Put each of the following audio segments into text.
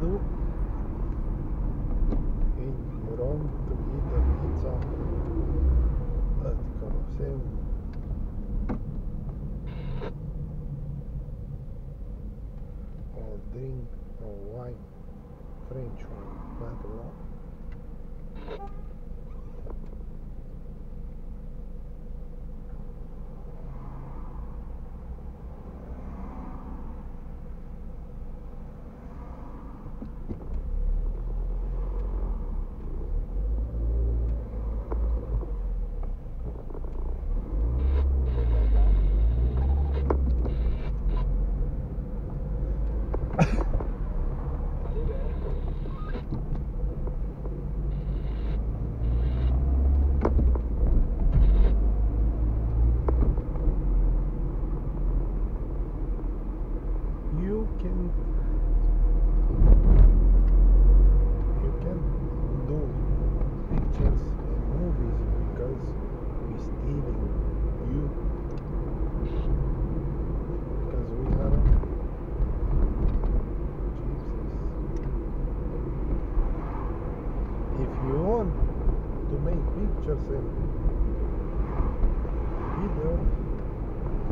window to eat pizza. At Or drink or wine, French wine, not.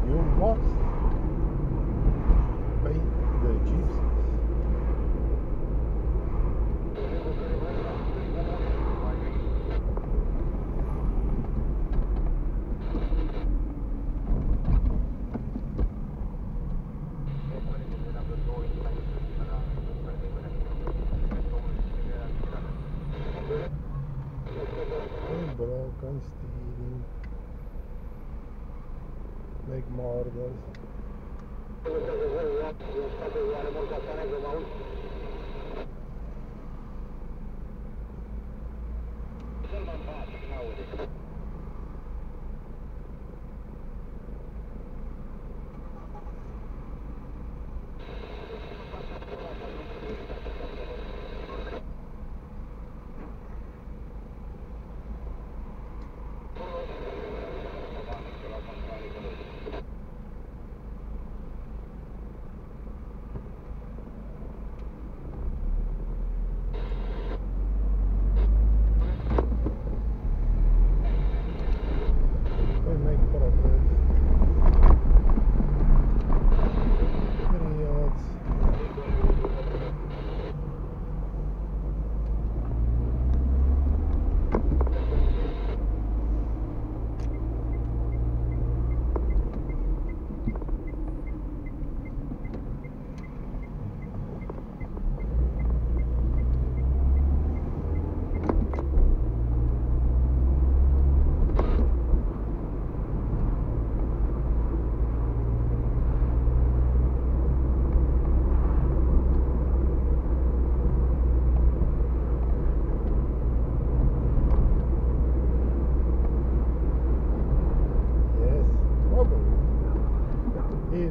You must pay the gypsies. Broken stealing. make more of those.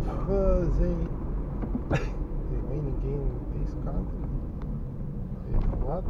que fazem. E vem ninguém tem escada. Tem um lado.